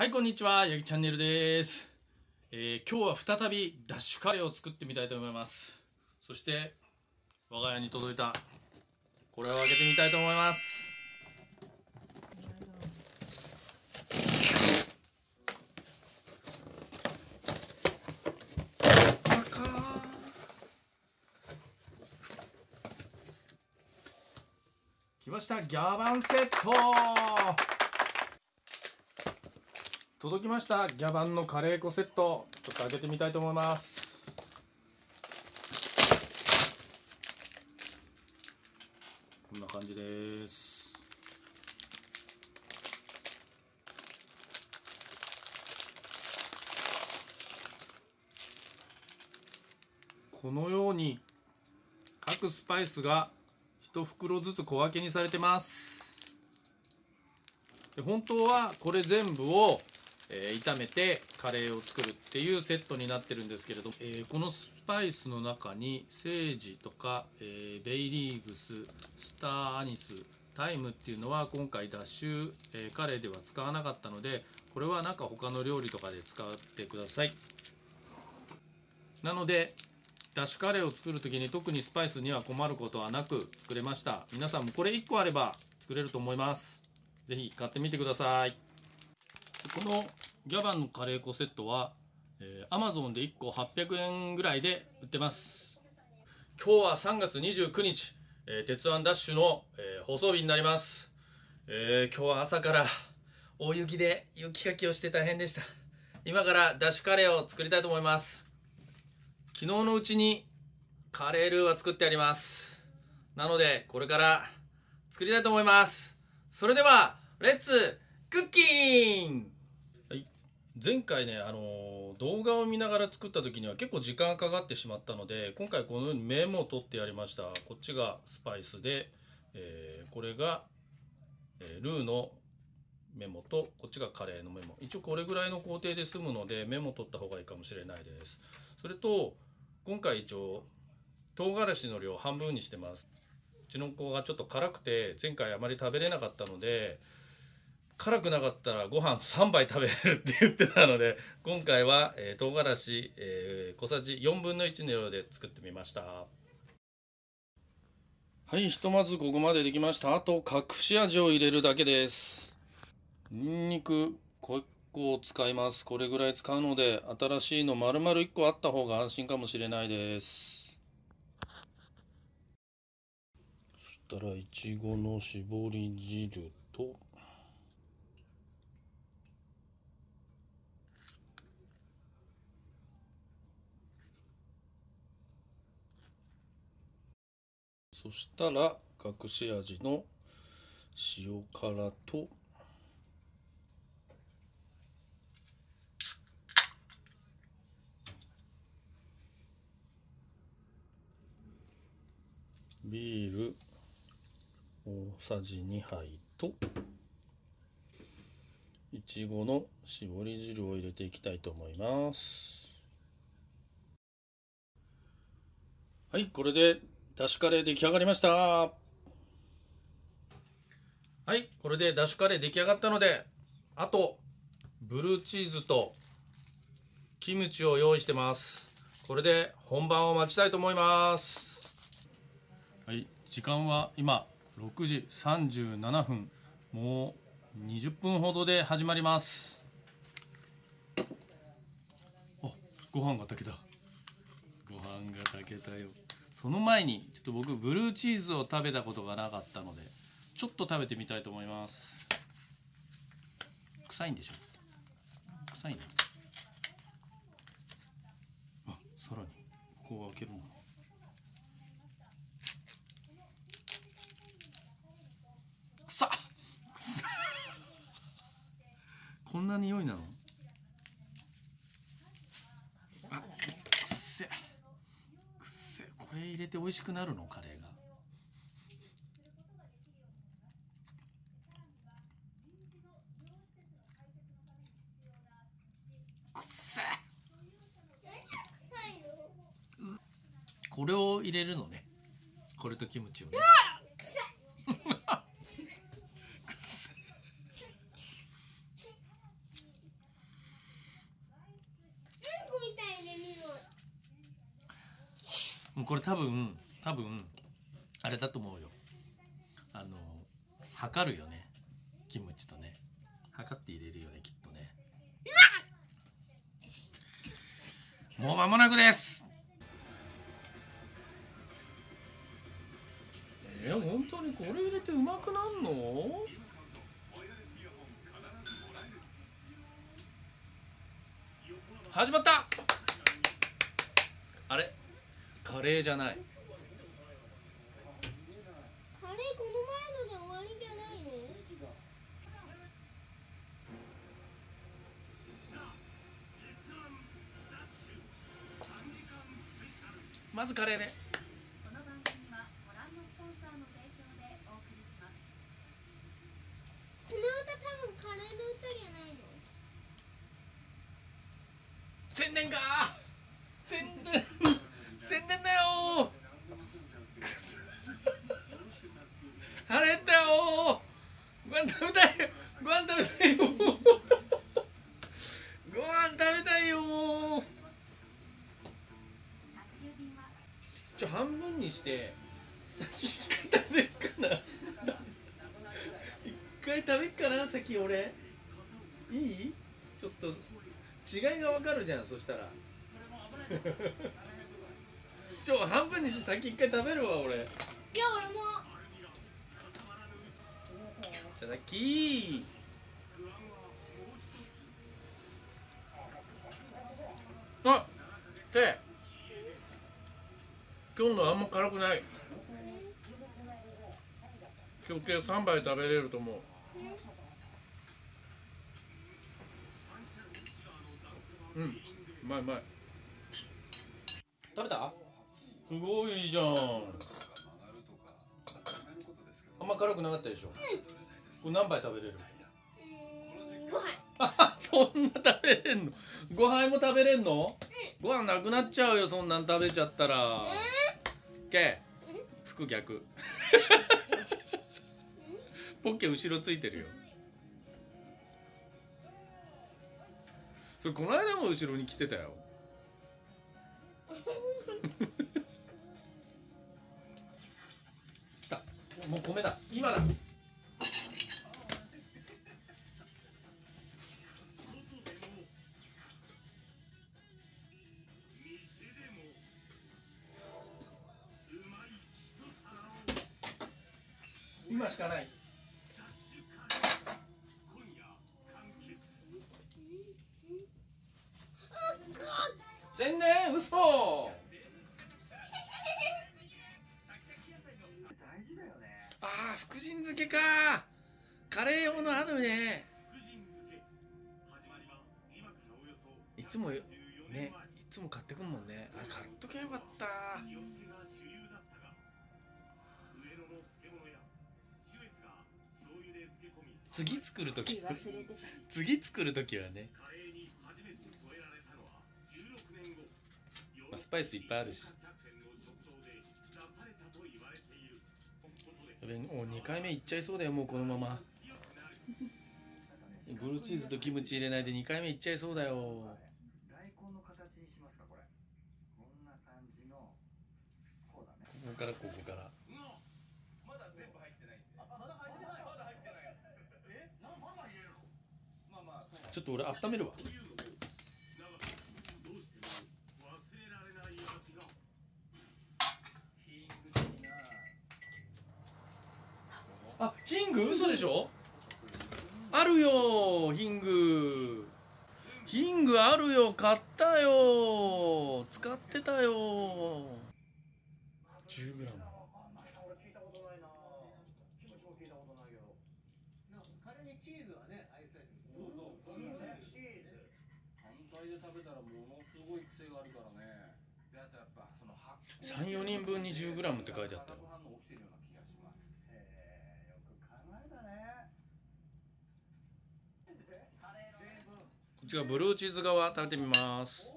はいこんにちはヤギチャンネルです、えー今日は再びダッシュカレーを作ってみたいと思います。そして我が家に届いたこれを開けてみたいと思います。来ましたギャバンセット。届きました。ギャバンのカレー粉セット。ちょっと開けてみたいと思います。こんな感じです。このように各スパイスが1袋ずつ小分けにされてます。で本当はこれ全部を、えー炒めてカレーを作るっていうセットになってるんですけれど、えーこのスパイスの中にセージとか、えーベイリーグススターアニスタイムっていうのは今回ダッシュ、えーカレーでは使わなかったのでこれはなんか他の料理とかで使ってください。なのでダッシュカレーを作る時に特にスパイスには困ることはなく作れました。皆さんもこれ1個あれば作れると思います。ぜひ買ってみてください。このギャバンのカレー粉セットは、えー、Amazon で1個800円ぐらいで売ってます。今日は3月29日、えー鉄腕ダッシュの、えー放送日になります、えー今日は朝から大雪で雪かきをして大変でした。今からダッシュカレーを作りたいと思います。昨日のうちにカレールーは作ってあります。なのでこれから作りたいと思います。それではレッツクッキン前回ねあの動画を見ながら作った時には結構時間がかかってしまったので今回このようにメモを取ってやりました。こっちがスパイスで、えーこれが、えールーのメモとこっちがカレーのメモ。一応これぐらいの工程で済むのでメモ取った方がいいかもしれないです。それと今回一応唐辛子の量半分にしてます。うちの子がちょっと辛くて前回あまり食べれなかったので辛くなかったらご飯3杯食べれるって言ってたので今回は、えー唐辛子、えー小さじ4分の1の量で作ってみました。はいひとまずここまでできました。あと隠し味を入れるだけです。にんにく結構使います。これぐらい使うので新しいの丸々1個あった方が安心かもしれないです。そしたらいちごの絞り汁とそしたら隠し味の塩辛とビール大さじ2杯といちごの絞り汁を入れていきたいと思います。はいこれでダッシュカレー出来上がりました。はいこれでダッシュカレー出来上がったのであとブルーチーズとキムチを用意してます。これで本番を待ちたいと思います。はい時間は今6時37分。もう20分ほどで始まります。あご飯が炊けた。ご飯が炊けたよその前にちょっと僕ブルーチーズを食べたことがなかったのでちょっと食べてみたいと思います。臭いんでしょ？臭いねあさらにここを開けるの。こんな匂いなのあくっせくっせこれ入れて美味しくなるの？カレーが。くっせこれを入れるのね。これとキムチをねくっせもうこれ多分多分あれだと思うよ。あの測るよね。キムチとね。測って入れるよねきっとね。もう間もなくです。え本当にこれ入れてうまくなんの？始まった。あれ？カレーじゃない。カレーこの前ので終わりじゃないのまずカレーでこの番組はご覧のスポンサーの提供でお送りします。この歌多分カレーの歌じゃないの？宣伝か宣伝宣伝だよ腹減ったよご飯食べたいご飯食べたいよご飯食べたいよもう宅急便はちょ半分にして先一回食べっかな一回食べっかな先俺いい？ちょっと違いがわかるじゃんそしたら。ちょ半分にして先一回食べるわ俺。いじゃあ俺も。ただきあ手。今日のあんま辛くない。今日計3杯食べれると思ううん。うまいうまい。食べた？すごいじゃん。あんま辛くなかったでしょ？これ何杯食べれる？うーん。ご飯。あ そんな食べれんの？ご飯も食べれんの？ご飯なくなっちゃうよそんなん食べちゃったら。け服逆。ポッケ後ろついてるよそれこの間も後ろに来てたよ。来た。もう米だ。今だ。今しかない。宣伝嘘。ああ福神漬けか。カレー用のあるね。いつもねいつも買ってくんもんね。あれ買っときゃよかった。次作るとき次作るときはね、スパイスいっぱいあるし。やべもう2回目いっちゃいそうだよもうこのまま。ブルーチーズとキムチ入れないで2回目いっちゃいそうだよ。大根の形にしますかこれこんな感じのこうだねここからここから。ちょっと俺温めるわあヒング嘘でしょあるよヒングヒングあるよ買ってたよ 10g 俺聞い。たことないなキムチも聞いたことないけどカレーにチーズはね愛されてるそうそうチーズチーズ単体で食べたらものすごい癖があるからねであとやっぱその発酵34人分に 10g って書いてあったよ化学反応起きてるような気がしますへえよく考えたねこっちがブルーチーズ側食べてみます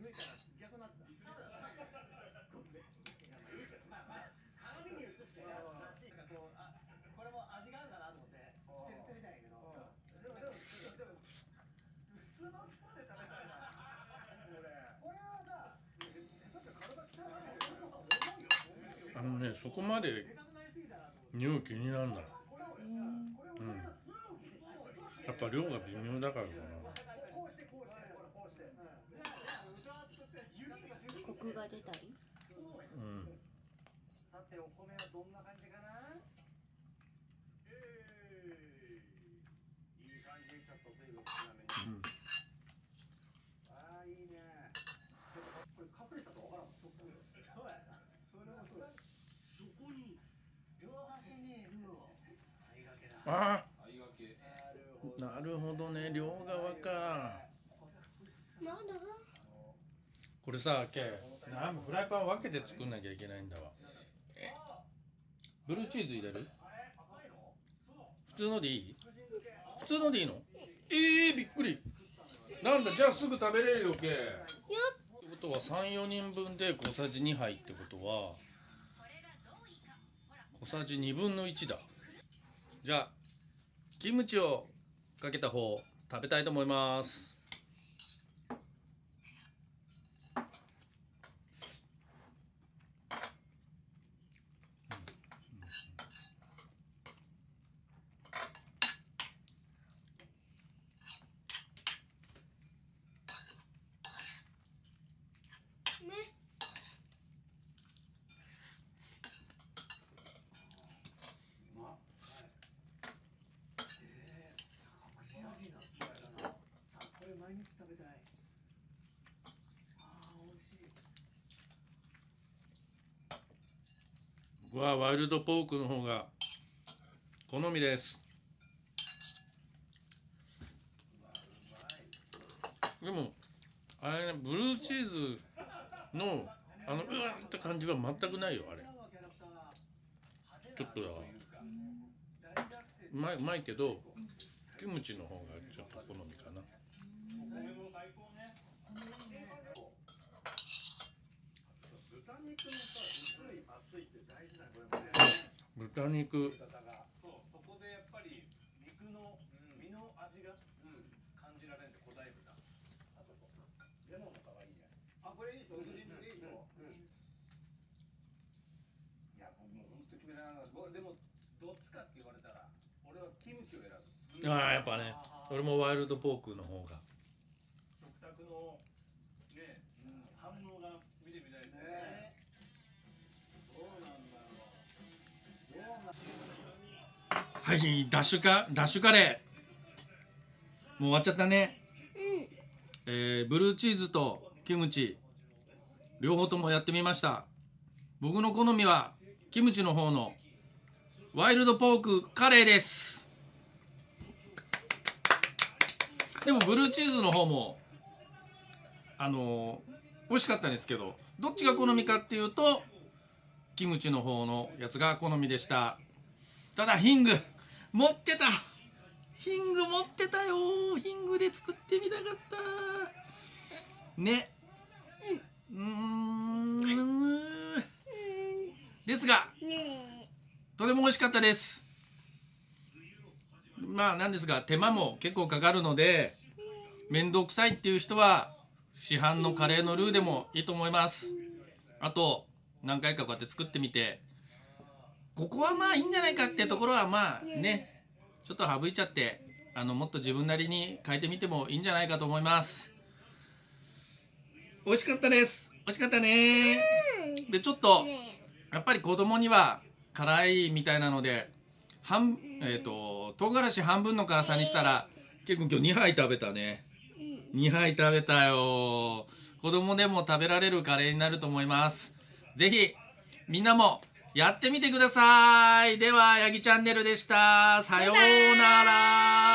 上から逆になったあのねそこまで匂い気にならないうん。やっぱ量が微妙だからかコクが出たり。なうん。さてお米はどんな感じかないい感じでちょっと水分少なめにうんああいいねちょっとこれ隠れたとわからんそこそうやなそれもそうやそこに両端にルーをあいがけだあああなるほどね。両側か。まだ？これさけなんフライパン分けて作んなきゃいけないんだわ。ブルーチーズ入れる？普通のでいい？普通のでいいの？えー、びっくり。なんだじゃあすぐ食べれるよけ。っ。てことは34人分で小さじ2杯ってことは。小さじ2分の1だ。じゃあキムチをかけた方食べたいと思いますねこれ毎日食べたいああ美味しい僕はワイルドポークの方が好みです。でもあれねブルーチーズのあのうわーって感じは全くないよあれ。ちょっとだうまいうまいけどキムチの方がちょっと好みかな。豚肉のさ薄い厚いって大事なこれもね豚肉。そうそこでやっぱり肉の身の味が感じられるんで古代豚あとレモンの皮いいね。あこれいいとグリーンでいいのいや僕もう本当決められなかった僕でもどっちかって言われたら俺はキムチを選ぶ。ああやっぱね。俺もワイルドポークの方がはいダッシュカダッシュカレー。もう終わっちゃったね。えーブルーチーズとキムチ。両方ともやってみました。僕の好みはキムチの方のワイルドポークカレーです。でもブルーチーズの方もあのー美味しかったんですけどどっちが好みかっていうとキムチの方のやつが好みでした。ただヒング持ってた。ヒング持ってたよ。ヒングで作ってみたかった。ね。うーん。ですがねとても美味しかったです。まあなんですが手間も結構かかるので面倒くさいっていう人は市販のカレーのルーでもいいと思います。あと何回かこうやって作ってみてここはまあいいんじゃないかってところはまあね。ちょっと省いちゃってあのもっと自分なりに変えてみてもいいんじゃないかと思います。美味しかったです。美味しかったね。でちょっとね。やっぱり子供には辛いみたいなので半えっ、と唐辛子半分の辛さにしたら結構今日2杯食べたね。2杯食べたよ。子供でも食べられるカレーになると思います。ぜひみんなもやってみてください。ではヤギチャンネルでした。さようなら。